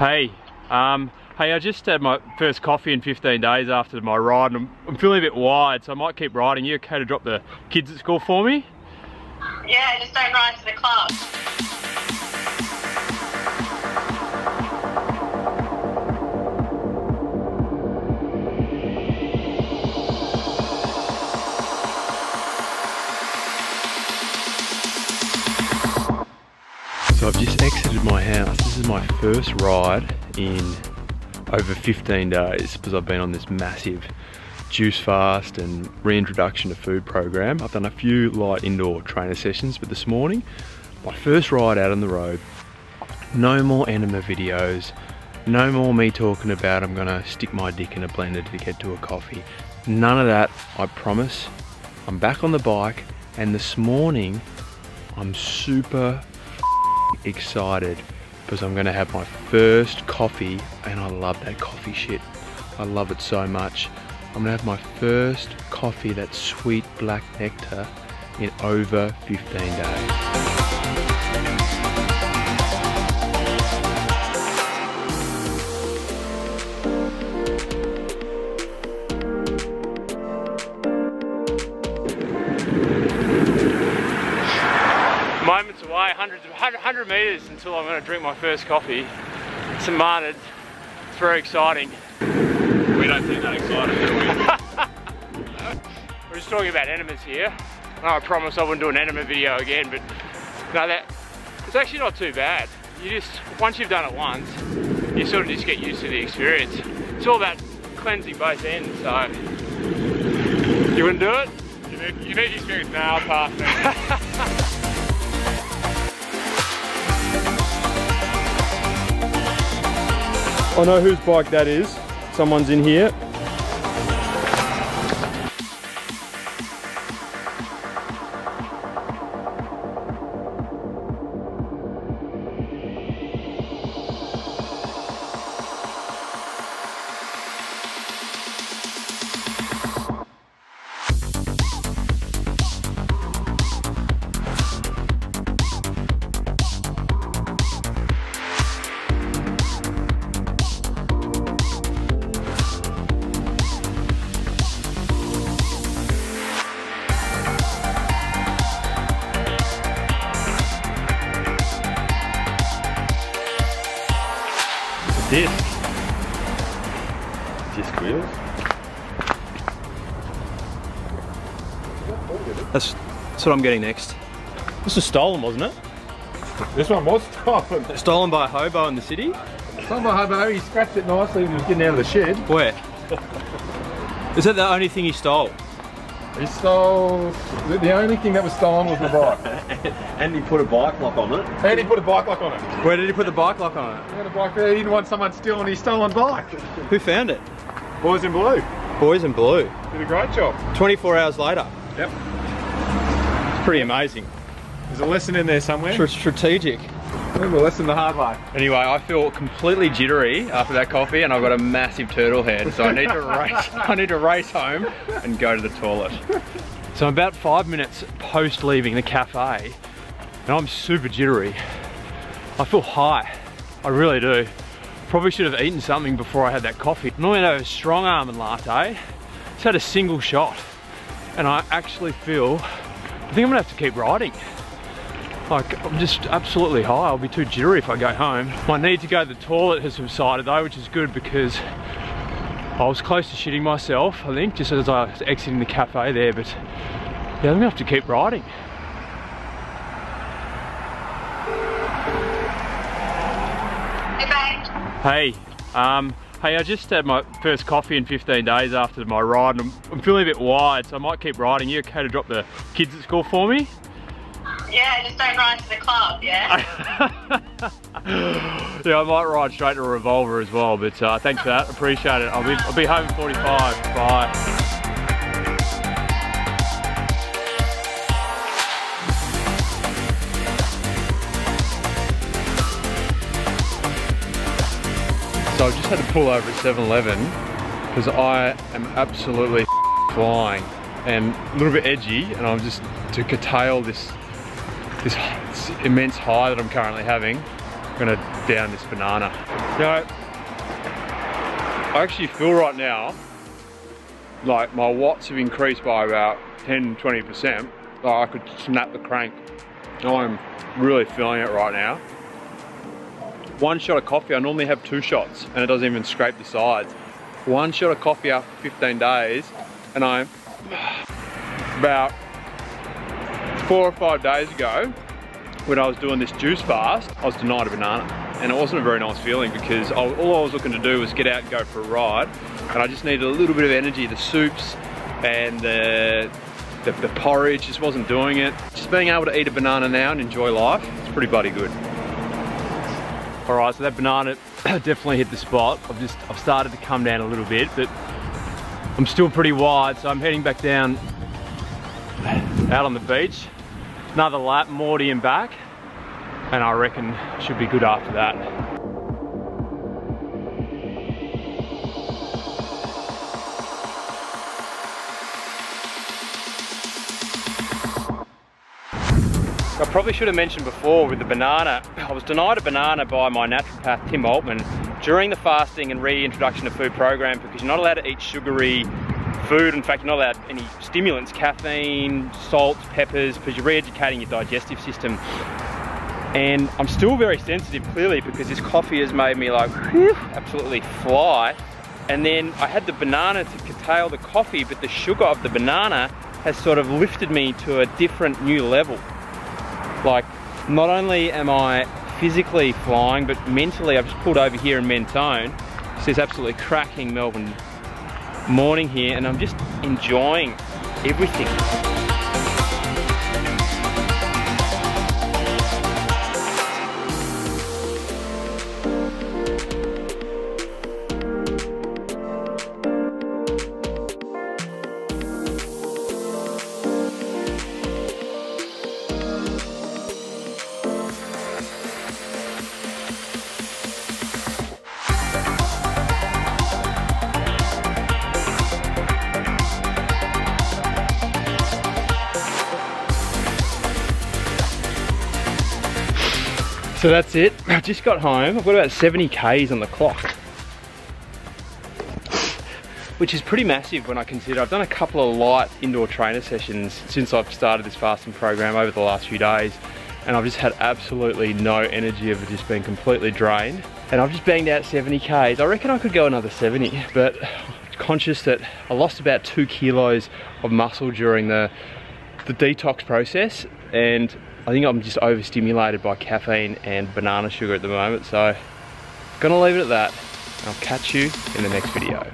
Hey, um, hey, I just had my first coffee in 15 days after my ride and I'm, I'm feeling a bit wired, so I might keep riding. You okay to drop the kids at school for me? Yeah, just don't ride to the club. So I've just exited my house. This is my first ride in over 15 days because I've been on this massive juice fast and reintroduction to food program. I've done a few light indoor trainer sessions, but this morning, my first ride out on the road, no more enema videos, no more me talking about I'm gonna stick my dick in a blender to get to a coffee. None of that, I promise. I'm back on the bike and this morning I'm super excited because I'm gonna have my first coffee and I love that coffee shit. I love it so much. I'm gonna have my first coffee, that sweet black nectar, in over 15 days. 100, 100 metres until I'm going to drink my first coffee. It's a Martin, it's very exciting. We don't think that excited, do we? We're just talking about enemas here. I promise I wouldn't do an enema video again, but no, that it's actually not too bad. You just, once you've done it once, you sort of just get used to the experience. It's all about cleansing both ends, so. You wouldn't do it? You need, you need experience now, partner. I know whose bike that is. Someone's in here. Disc wheels. That's, that's what I'm getting next. This was stolen, wasn't it? This one was stolen. Stolen by a hobo in the city? Some of hobo, he scratched it nicely and was getting out of the shed. Where? Is that the only thing he stole? He stole, the, the only thing that was stolen was the bike. And he put a bike lock on it. and he put a bike lock on it. Where did he put the bike lock on it? He had a bike there, he didn't want someone stealing his stolen bike. Who found it? Boys in blue, Boys in blue. did a great job. 24 hours later. Yep. It's pretty amazing. There's a lesson in there somewhere. Tr- strategic. Learn the lesson the hard way. Anyway, I feel completely jittery after that coffee and I've got a massive turtle head, so I need to race I need to race home and go to the toilet. So I'm about five minutes post leaving the cafe and I'm super jittery. I feel high. I really do. Probably should have eaten something before I had that coffee. Normally I have a strong almond latte. Just had a single shot and I actually feel I think I'm gonna have to keep riding. Like, I'm just absolutely high. I'll be too jittery if I go home. My need to go to the toilet has subsided though, which is good because I was close to shitting myself, I think, just as I was exiting the cafe there, but yeah, I'm gonna have to keep riding. Hey, um, hey, I just had my first coffee in 15 days after my ride and I'm, I'm feeling a bit wired, so I might keep riding. You okay to drop the kids at school for me? Yeah, just don't ride to the club, yeah? yeah, I might ride straight to a revolver as well, but uh, thanks for that. Appreciate it. I'll be, I'll be home in 45. Bye. So I've just had to pull over at 7-Eleven because I am absolutely flying and a little bit edgy and I'm just to curtail this this immense high that I'm currently having. I'm gonna down this banana. So, I actually feel right now like my watts have increased by about 10 20%. Like I could snap the crank. I'm really feeling it right now. One shot of coffee, I normally have two shots and it doesn't even scrape the sides. One shot of coffee after 15 days and I'm about four or five days ago when I was doing this juice fast, I was denied a banana. And it wasn't a very nice feeling because I, all I was looking to do was get out and go for a ride. And I just needed a little bit of energy. The soups and the, the, the porridge just wasn't doing it. Just being able to eat a banana now and enjoy life, it's pretty bloody good. All right, so that banana definitely hit the spot. I've just, I've started to come down a little bit, but I'm still pretty wide, so I'm heading back down out on the beach. Another lap, Mordi and back, and I reckon should be good after that. I probably should have mentioned before with the banana, I was denied a banana by my naturopath Tim Altman during the fasting and reintroduction to food program because you're not allowed to eat sugary food. In fact, you're not allowed any stimulants, caffeine, salts, peppers, because you're re-educating your digestive system. And I'm still very sensitive, clearly, because this coffee has made me like, whew, absolutely fly. And then I had the banana to curtail the coffee, but the sugar of the banana has sort of lifted me to a different new level. Like, not only am I physically flying, but mentally, I've just pulled over here in Mentone. This is absolutely cracking Melbourne morning here, and I'm just enjoying everything. So that's it. I just got home. I've got about 70 Ks on the clock. Which is pretty massive when I consider I've done a couple of light indoor trainer sessions since I've started this fasting program over the last few days. And I've just had absolutely no energy of it just been completely drained. And I've just banged out 70 Ks. I reckon I could go another 70, but conscious that I lost about two kilos of muscle during the, the detox process. And I think I'm just overstimulated by caffeine and banana sugar at the moment, so gonna leave it at that. I'll catch you in the next video.